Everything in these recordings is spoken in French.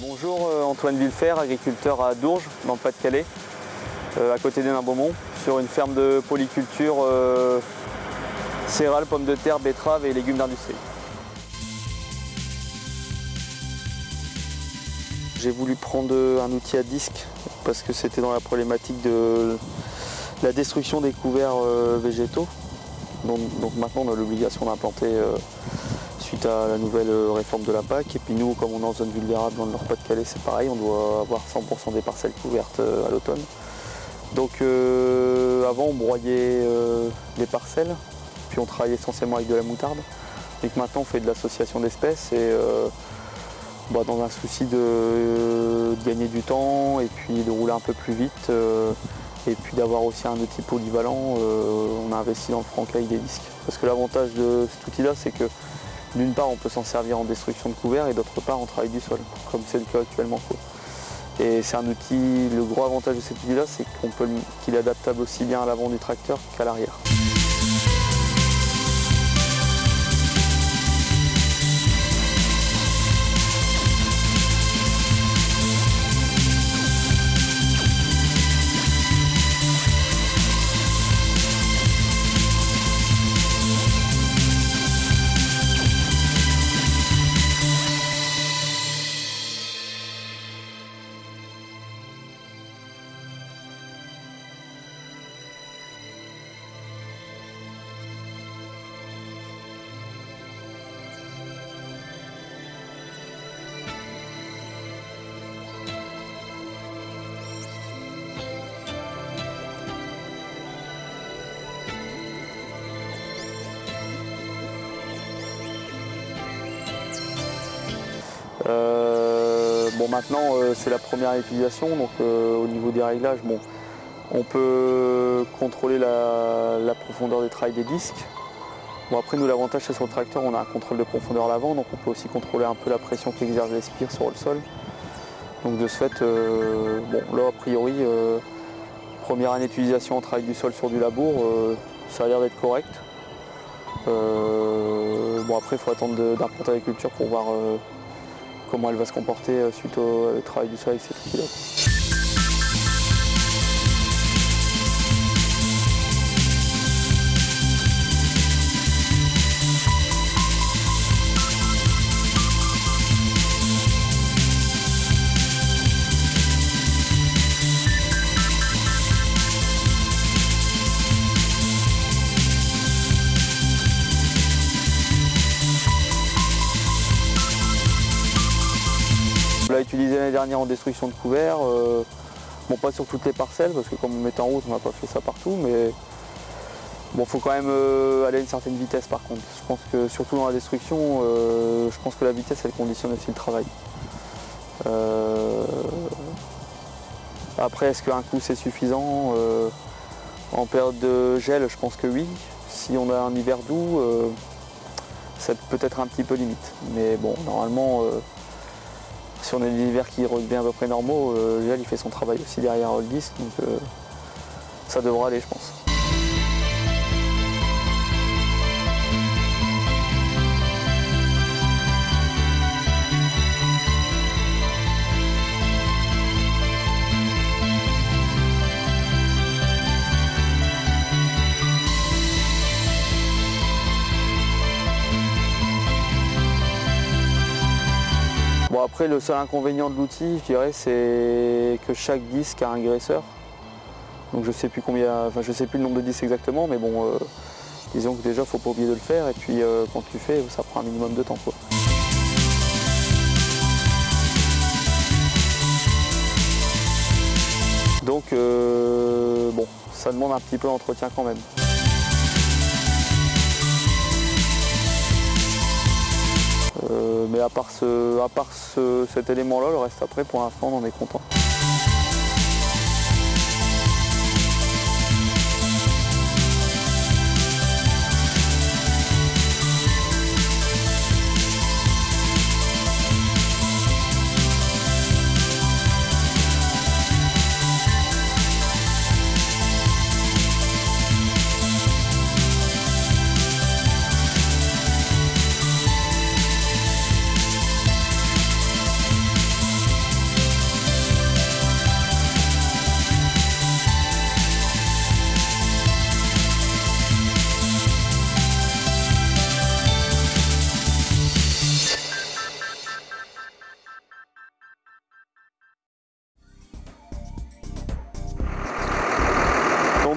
Bonjour euh, Antoine Villefer, agriculteur à Dourges, dans le Pas-de-Calais, euh, à côté d'Hénin-Beaumont, sur une ferme de polyculture euh, céréales, pommes de terre, betteraves et légumes d'industrie. J'ai voulu prendre un outil à disque parce que c'était dans la problématique de la destruction des couverts euh, végétaux. Donc, maintenant on a l'obligation d'implanter suite à la nouvelle euh, réforme de la PAC. Et puis nous, comme on est en zone vulnérable dans le Nord-Pas-de-Calais, c'est pareil, on doit avoir 100% des parcelles couvertes euh, à l'automne. Donc euh, avant on broyait euh, les parcelles, puis on travaillait essentiellement avec de la moutarde. Et que maintenant on fait de l'association d'espèces et bah, dans un souci de, gagner du temps et puis de rouler un peu plus vite et puis d'avoir aussi un outil polyvalent, on a investi dans le francail des disques. Parce que l'avantage de cet outil-là, c'est que d'une part, on peut s'en servir en destruction de couverts et d'autre part, on travaille du sol, comme c'est le cas actuellement. Et c'est un outil, le gros avantage de cet outil-là, c'est qu'il est adaptable aussi bien à l'avant du tracteur qu'à l'arrière. Euh, bon maintenant euh, c'est la première utilisation donc euh, au niveau des réglages on peut contrôler la, la profondeur des trailles des disques. Bon après nous l'avantage c'est sur le tracteur on a un contrôle de profondeur à l'avant donc on peut aussi contrôler un peu la pression qu'exerce les spires sur le sol. Donc de ce fait bon là a priori première année d'utilisation en travail du sol sur du labour ça a l'air d'être correct. Bon après il faut attendre d'implanter l'agriculture pour voir comment elle va se comporter euh, suite au, au travail du sol avec cet outil-là. Utilisé l'année dernière en destruction de couverts. euh, bon, pas sur toutes les parcelles, parce que comme on met en route, on n'a pas fait ça partout, mais bon, faut quand même euh, aller à une certaine vitesse par contre. Je pense que surtout dans la destruction, euh, je pense que la vitesse, elle conditionne aussi le travail. Après, est-ce qu'un coup c'est suffisant En période de gel, je pense que oui. Si on a un hiver doux, euh, ça peut être un petit peu limite. Mais bon, normalement, si on a des hivers qui reviennent à peu près normaux, euh, le il fait son travail aussi derrière le disque, donc euh, ça devra aller je pense. Après le seul inconvénient de l'outil, je dirais, c'est que chaque disque a un graisseur. Donc je sais plus combien, enfin je sais plus le nombre de disques exactement, mais bon, euh, disons que déjà faut pas oublier de le faire et puis euh, quand tu fais, ça prend un minimum de temps quoi. Donc euh, bon, ça demande un petit peu d'entretien quand même. Mais à part, cet élément-là, le reste après, pour l'instant, on en est content.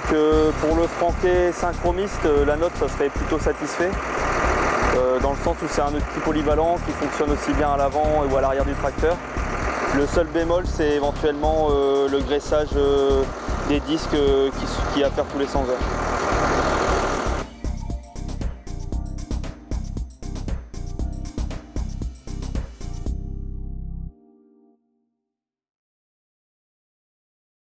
Pour le franquet synchromiste, la note ça serait plutôt satisfait. dans le sens où c'est un outil polyvalent qui fonctionne aussi bien à l'avant ou à l'arrière du tracteur. Le seul bémol c'est éventuellement le graissage des disques qui, qui a à faire tous les 100 heures.